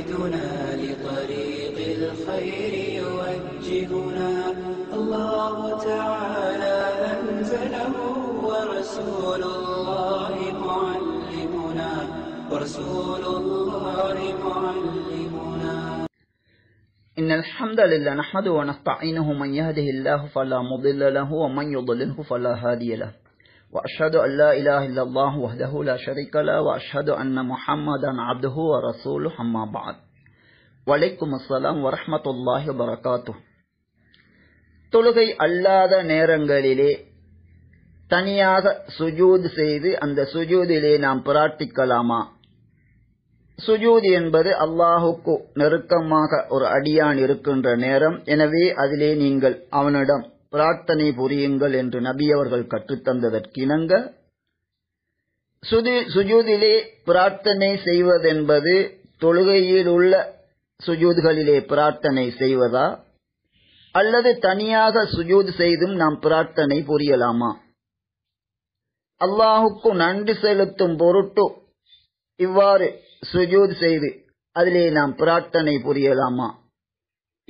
يرشدنا لطريق الخير يوجهنا. الله تعالى أنزله ورسول الله معلمنا. ورسول الله معلمنا. إن الحمد لله نحمده ونستعينه من يهده الله فلا مضل له ومن يضلله فلا هادي له. وأشهد أن لا إله إلا الله وحده لا شريك له وأشهد أن محمدا عبده ورسوله أما بعد. வலைக்கும் அஸ்லாம் வரமத்துல்லாஹி வரகாத்து தொழுகை அல்லாத நேரங்களிலே தனியாக சுஜூத் செய்து அந்த சுஜூதிலே நாம் பிரார்த்திக்கலாமா? சுஜூத் என்பது அல்லாஹுக்கு நெருக்கமாக ஒரு அடியான் இருக்கின்ற நேரம். எனவே அதிலே நீங்கள் அவனிடம் பிரார்த்தனை புரியுங்கள் என்று நபி அவர்கள் கற்றுத்தந்ததற்கிணங்க சுஜூதிலே பிரார்த்தனை செய்வதென்பது தொழுகையில் உள்ள சுஜூதுகளிலே பிரார்த்தனை செய்வதா? அல்லது தனியாக சுஜூத் செய்தும் நாம் பிரார்த்தனை புரியலாமா? அல்லாஹுக்கு நன்றி செலுத்தும் பொருட்டு இவ்வாறு சுஜூத் செய்து அதிலே நாம் பிரார்த்தனை புரியலாமா?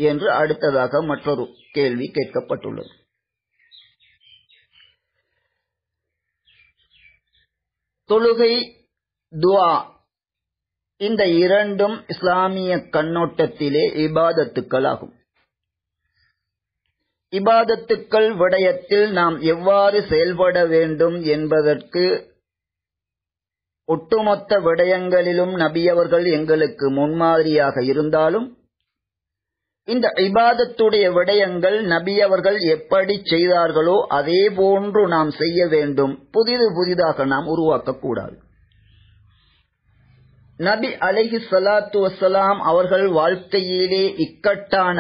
என்று அடுத்ததாக மற்றொரு கேள்வி கேட்கப்பட்டுள்ளது. தொழுகை துவா இந்த இரண்டும் இஸ்லாமிய கண்ணோட்டத்திலே இபாதத்துக்களாகும். இபாதத்துக்கள் விடயத்தில் நாம் எவ்வாறு செயல்பட வேண்டும் என்பதற்கு ஒட்டுமொத்த விடயங்களிலும் நபியவர்கள் எங்களுக்கு முன்மாதிரியாக இருந்தாலும் இந்த இபாதத்துடைய விடயங்கள் நபியவர்கள் எப்படி செய்தார்களோ அதே போன்று நாம் செய்ய வேண்டும். புதிது புதிதாக நாம் உருவாக்கக்கூடாது. நபி அலைஹி சலாத்து வசலாம் அவர்கள் வாழ்க்கையிலே இக்கட்டான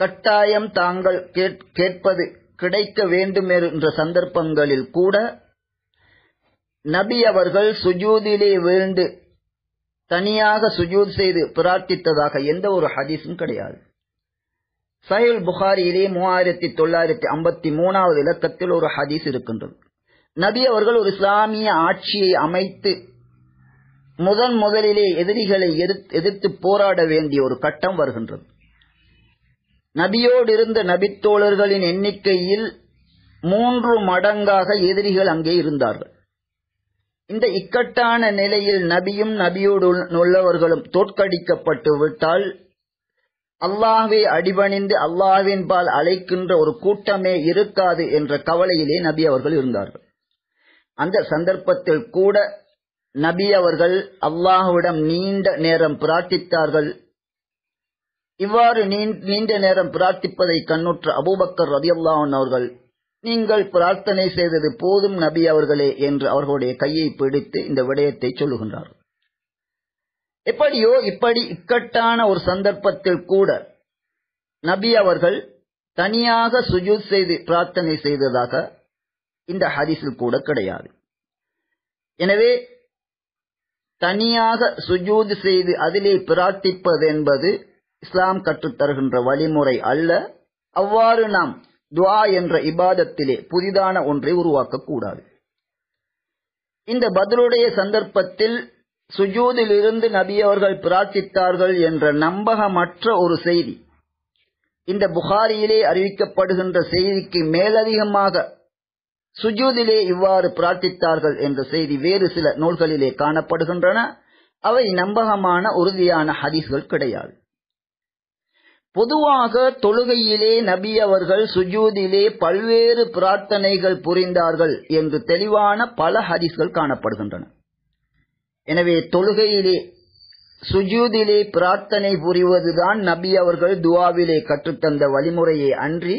கட்டாயம் தாங்கள் கேட்பது கிடைக்க வேண்டும் என்ற சந்தர்ப்பங்களில் கூட நபி அவர்கள் சுஜூதிலே வீழ்ந்து தனியாக சுஜூத் செய்து பிரார்த்தித்ததாக எந்த ஒரு ஹதீஸும் கிடையாது. சஹில் புகாரியிலே மூவாயிரத்தி தொள்ளாயிரத்தி ஐம்பத்தி மூணாவது இலக்கத்தில் ஒரு ஹதீஸ் இருக்கின்றது. நபி அவர்கள் ஒரு இஸ்லாமிய ஆட்சியை அமைத்து முதன் முதலிலே எதிரிகளை எதிர்த்து போராட வேண்டிய ஒரு கட்டம் வருகின்றது. நபியோடு இருந்த நபித்தோழர்களின் எண்ணிக்கையில் மூன்று மடங்காக எதிரிகள் அங்கே இருந்தார்கள். இந்த இக்கட்டான நிலையில் நபியும் நபியோடு உள்ளவர்களும் தோற்கடிக்கப்பட்டு விட்டால் அல்லாஹை அடிபணிந்து அல்லாஹின் பால் அழைக்கின்ற ஒரு கூட்டமே இருக்காது என்ற கவலையிலே நபி அவர்கள் இருந்தார்கள். அந்த சந்தர்ப்பத்தில் கூட நபி அவர்கள் அல்லாஹுவிடம் நீண்ட நேரம் பிரார்த்தித்தார்கள். இவ்வாறு நீண்ட நேரம் பிரார்த்திப்பதை கண்ணுற்ற அபூபக்கர் ரதி அல்லாஹன் அவர்கள் நீங்கள் பிரார்த்தனை செய்தது போதும் நபி அவர்களே என்று அவர்களுடைய கையை பிடித்து இந்த விடயத்தை சொல்லுகின்றார். எப்படியோ இப்படி இக்கட்டான ஒரு சந்தர்ப்பத்தில் கூட நபி அவர்கள் தனியாக சுஜூத் செய்து பிரார்த்தனை செய்ததாக இந்த ஹரிசில் கூட கிடையாது. எனவே தனியாக சுஜூத் செய்து அதிலே பிரார்த்திப்பது என்பது இஸ்லாம் கற்றுத்தருகின்ற வழிமுறை அல்ல. அவ்வாறு நாம் துவா என்ற இபாதத்திலே புதிதான ஒன்றை உருவாக்கக்கூடாது. இந்த பதிலுடைய சந்தர்ப்பத்தில் சுஜூதிலிருந்து நபி அவர்கள் பிரார்த்தித்தார்கள் என்ற நம்பகமற்ற ஒரு செய்தி. இந்த புகாரியிலே அறிவிக்கப்படுகின்ற செய்திக்கு மேலதிகமாக சுஜூதிலே இவ்வாறு பிரார்த்தித்தார்கள் என்ற செய்தி வேறு சில நூல்களிலே காணப்படுகின்றன. அவை நம்பகமான உறுதியான ஹதீஸ்கள் கிடையாது. பொதுவாக தொழுகையிலே நபி அவர்கள் சுஜூதிலே பல்வேறு பிரார்த்தனைகள் புரிந்தார்கள் என்று தெளிவான பல ஹதீஸ்கள் காணப்படுகின்றன. எனவே தொழுகையிலே சுஜூதிலே பிரார்த்தனை புரிவதுதான் நபி அவர்கள் துவாவிலே கற்றுத்தந்த வழிமுறையை அன்றி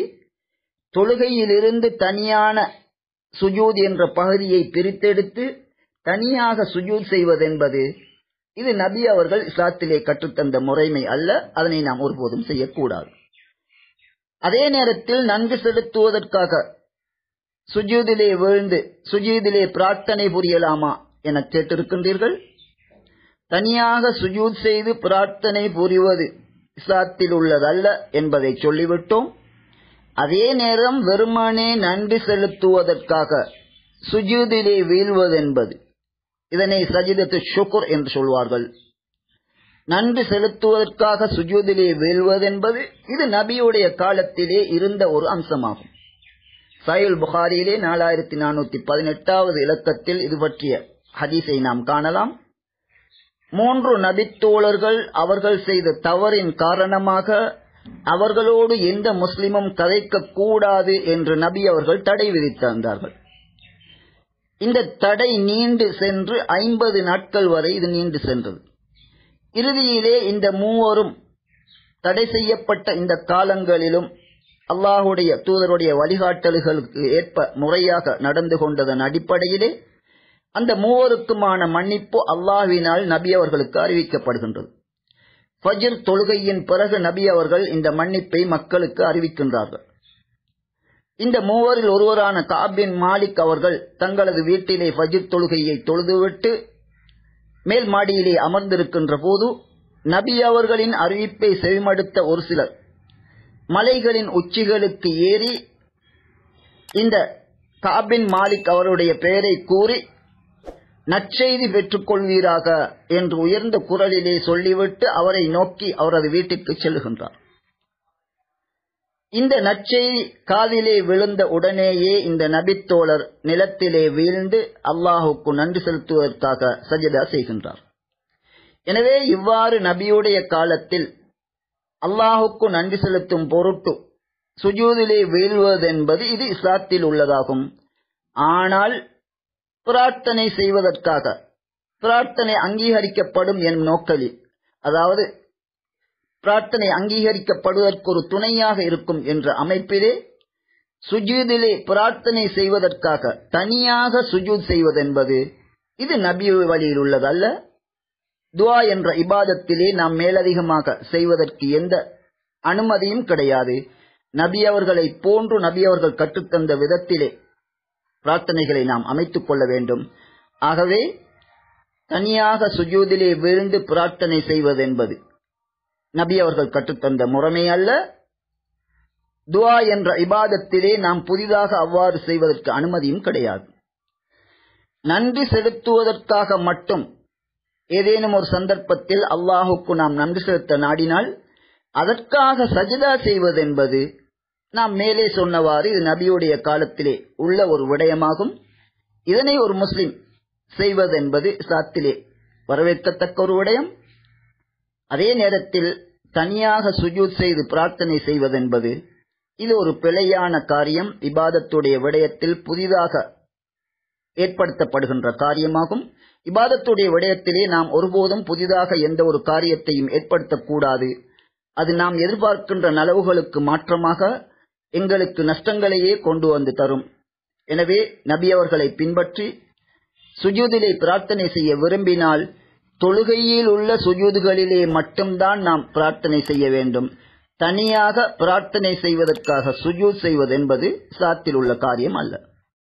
தொழுகையிலிருந்து தனியான சுஜூத் என்ற பகுதியை பிரித்தெடுத்து தனியாக சுஜூத் செய்வதென்பது இது நபி அவர்கள் இஸ்லாத்திலே கற்றுத்தந்த முறைமை அல்ல அதனை நாம் ஒருபோதும் செய்யக்கூடாது. அதே நேரத்தில் நன்கு செலுத்துவதற்காக சுஜூதிலே வீழ்ந்து சுஜூதிலே பிரார்த்தனை புரியலாமா என கேட்டிருக்கின்றீர்கள்? தனியாக சுஜூத் செய்து பிரார்த்தனை புரிவது இஸ்லாத்தில் உள்ளதல்ல என்பதை சொல்லிவிட்டோம். அதே நேரம் வெறுமனே நன்றி செலுத்துவதற்காக சுஜூதிலே வீழ்வதென்பது இதனை சஜிதத்து ஷுக்குர் என்று சொல்வார்கள். நன்றி செலுத்துவதற்காக சுஜூதிலே வீழ்வதென்பது இது நபியுடைய காலத்திலே இருந்த ஒரு அம்சமாகும். சயுல் புகாரியிலே நாலாயிரத்தி நானூத்தி பதினெட்டாவது இலக்கத்தில் இது பற்றிய ஹதீஸை நாம் காணலாம். மூன்று நபித்தோழர்கள் அவர்கள் செய்த தவறின் காரணமாக அவர்களோடு எந்த முஸ்லிமும் கதைக்க கூடாது என்று நபி அவர்கள் தடை விதித்திருந்தார்கள் இந்த தடை நீண்டு சென்று ஐம்பது நாட்கள் வரை இது நீண்டு சென்றது. இறுதியிலே இந்த மூவரும் தடை செய்யப்பட்ட இந்த காலங்களிலும் அல்லாஹுடைய தூதருடைய வழிகாட்டல்களுக்கு ஏற்ப முறையாக நடந்து கொண்டதன் அடிப்படையிலே அந்த மூவருக்குமான மன்னிப்பு அல்லாஹினால் நபி அவர்களுக்கு அறிவிக்கப்படுகின்றது. ஃபஜிர் தொழுகையின் பிறகு நபி அவர்கள் இந்த மன்னிப்பை மக்களுக்கு அறிவிக்கின்றார்கள். இந்த மூவரில் ஒருவரான காபின் மாலிக் அவர்கள் தங்களது வீட்டிலே ஃபஜ்ர் தொழுகையை தொழுதுவிட்டு மேல் மாடியிலே அமர்ந்திருக்கின்ற போது நபி அவர்களின் அறிவிப்பை செவிமடுத்த ஒரு சிலர் மலைகளின் உச்சிகளுக்கு ஏறி இந்த காபின் மாலிக் அவருடைய பெயரை கூறி நற்செய்தி பெற்றுக் கொள்வீராக என்று உயர்ந்த குரலிலே சொல்லிவிட்டு அவரை நோக்கி அவரது வீட்டுக்கு செல்கின்றார் இந்த நற்செய்தி காதிலே விழுந்த உடனேயே இந்த நபித்தோழர் நிலத்திலே வீழ்ந்து அல்லாஹுக்கு நன்றி செலுத்துவதற்காக சஜதா செய்கின்றார். எனவே இவ்வாறு நபியுடைய காலத்தில் அல்லாஹுக்கு நன்றி செலுத்தும் பொருட்டு சுஜூதிலே வீழ்வதென்பது இது இஸ்லாத்தில் உள்ளதாகும். ஆனால் பிரார்த்தனை செய்வதற்காக பிரார்த்தனை அங்கீகரிக்கப்படும் என் நோக்கலில் அதாவது பிரார்த்தனை அங்கீகரிக்கப்படுவதற்கு ஒரு துணையாக இருக்கும் என்ற அமைப்பிலே சுஜூதிலே பிரார்த்தனை செய்வதற்காக தனியாக சுஜூத் செய்வதென்பது இது நபி வழியில் உள்ளதல்ல. துவா என்ற இபாதத்திலே நாம் மேலதிகமாக செய்வதற்கு எந்த அனுமதியும் கிடையாது. நபி அவர்களை போன்று நபி அவர்கள் கற்றுத்தந்த விதத்திலே பிரார்த்தனைகளை நாம் அமைத்துக் கொள்ள வேண்டும். ஆகவே தனியாக சுஜூதிலே விழுந்து பிரார்த்தனை செய்வதென்பது நபி அவர்கள் கற்றுத்தந்த முறைமை அல்ல. துவா என்ற இபாதத்திலே நாம் புதிதாக அவ்வாறு செய்வதற்கு அனுமதியும் கிடையாது. நன்றி செலுத்துவதற்காக மட்டும் ஏதேனும் ஒரு சந்தர்ப்பத்தில் அல்லாஹுக்கு நாம் நன்றி செலுத்த நாடினால் அதற்காக சஜிதா செய்வதென்பது நாம் மேலே சொன்னவாறு இது நபியுடைய காலத்திலே உள்ள ஒரு விடயமாகும். இதனை ஒரு முஸ்லிம் செய்வதென்பது சாத்திலே வரவேற்கத்தக்க ஒரு விடயம். அதே நேரத்தில் தனியாக சுஜூத் செய்து பிரார்த்தனை செய்வதென்பது இது ஒரு பிழையான காரியம் இபாதத்துடைய விடயத்தில் புதிதாக ஏற்படுத்தப்படுகின்ற காரியமாகும். இபாதத்துடைய விடயத்திலே நாம் ஒருபோதும் புதிதாக எந்த ஒரு காரியத்தையும் ஏற்படுத்தக்கூடாது. அது நாம் எதிர்பார்க்கின்ற நலவுகளுக்கு மாற்றமாக எங்களுக்கு நஷ்டங்களையே கொண்டு வந்து தரும். எனவே நபி அவர்களை பின்பற்றி சுஜூதிலே பிரார்த்தனை செய்ய விரும்பினால் தொழுகையில் உள்ள சுஜூதுகளிலே மட்டும்தான் நாம் பிரார்த்தனை செய்ய வேண்டும். தனியாக பிரார்த்தனை செய்வதற்காக சுஜூத் செய்வது என்பது சாத்தில் உள்ள காரியம் அல்ல.